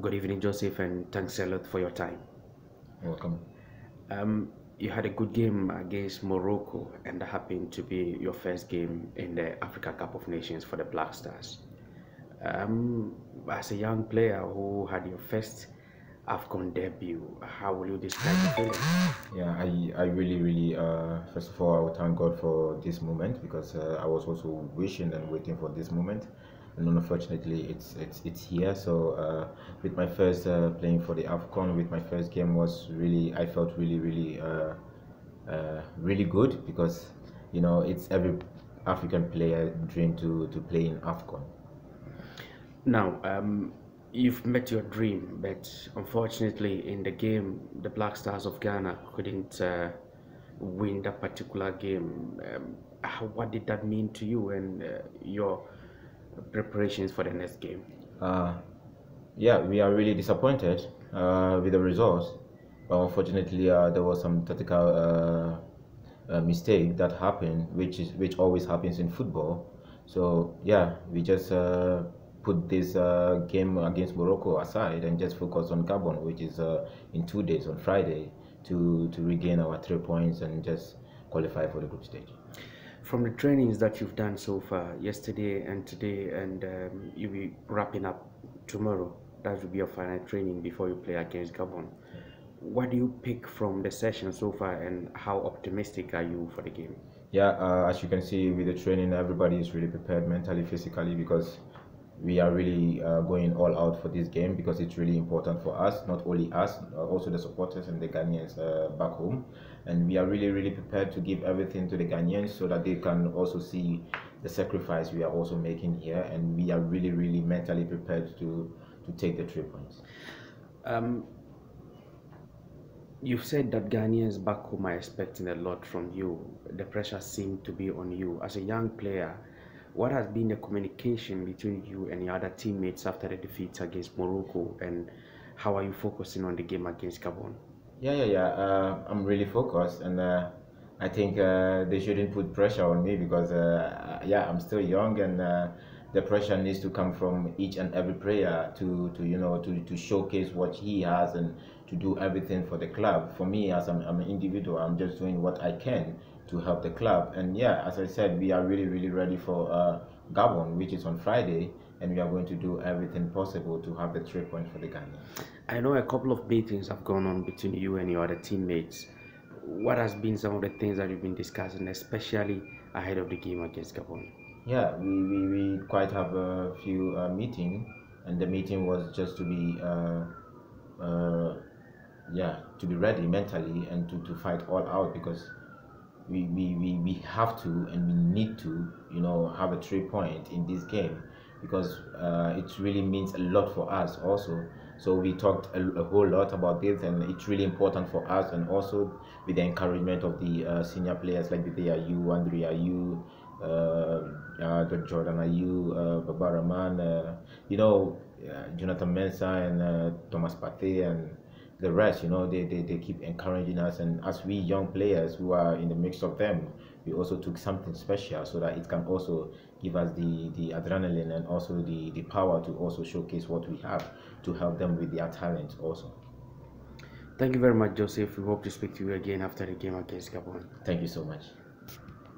Good evening, Joseph, and thanks a lot for your time. Welcome. Um, you had a good game against Morocco, and that happened to be your first game in the Africa Cup of Nations for the Black Stars. Um, as a young player who had your first AFCON debut, how will you describe the feeling? Yeah, I, I really, really, uh, first of all, I would thank God for this moment because uh, I was also wishing and waiting for this moment. And unfortunately, it's it's it's here. So uh, with my first uh, playing for the Afcon, with my first game was really, I felt really, really, uh, uh, really good because you know it's every African player dream to to play in Afcon. Now, um, you've met your dream, but unfortunately, in the game, the Black Stars of Ghana couldn't uh, win that particular game. Um, what did that mean to you and uh, your preparations for the next game? Uh, yeah, we are really disappointed uh, with the result. But unfortunately, uh, there was some tactical uh, uh, mistake that happened, which is which always happens in football. So yeah, we just uh, put this game against Morocco aside and just focus on Gabon, which is in two days on Friday, to to regain our three points and just qualify for the group stage. From the trainings that you've done so far, yesterday and today, and um, you'll be wrapping up tomorrow. That will be your final training before you play against Gabon. What do you pick from the session so far, and how optimistic are you for the game? Yeah, uh, as you can see with the training, everybody is really prepared mentally, physically, because we are really uh, going all out for this game because it's really important for us, not only us, uh, also the supporters and the Ghanaians uh, back home. And we are really, really prepared to give everything to the Ghanaians so that they can also see the sacrifice we are also making here. And we are really, really mentally prepared to, to take the three points. Um, you've said that Ghanaians back home are expecting a lot from you. The pressure seemed to be on you. As a young player, what has been the communication between you and your other teammates after the defeat against Morocco, and how are you focusing on the game against Gabon? Yeah, yeah, yeah. Uh, I'm really focused, and uh, I think uh, they shouldn't put pressure on me because, uh, yeah, I'm still young, and uh, the pressure needs to come from each and every player to, to you know, to, to showcase what he has and to do everything for the club. For me, as I'm, I'm an individual, I'm just doing what I can to help the club. And yeah, as I said, we are really, really ready for uh, Gabon, which is on Friday, and we are going to do everything possible to have the three points for the Ghana. I know a couple of meetings have gone on between you and your other teammates. What has been some of the things that you've been discussing, especially ahead of the game against Gabon? Yeah, we, we, we quite have a few uh, meetings, and the meeting was just to be uh, uh, yeah to be ready mentally and to, to fight all out because we, we, we, we have to and we need to you know have a three point in this game because uh, it really means a lot for us also. So we talked a, a, whole lot about this and it's really important for us and also with the encouragement of the uh, senior players like the you André Ayew uh, uh, Jordan Ayew, uh, Baba Rahman, uh, you know, uh, Jonathan Mensah and uh, Thomas Partey and the rest, you know, they, they, they keep encouraging us. And as we young players who are in the mix of them, we also took something special so that it can also give us the, the adrenaline and also the, the power to also showcase what we have to help them with their talent also. Thank you very much, Joseph. We hope to speak to you again after the game against Gabon. Thank you so much.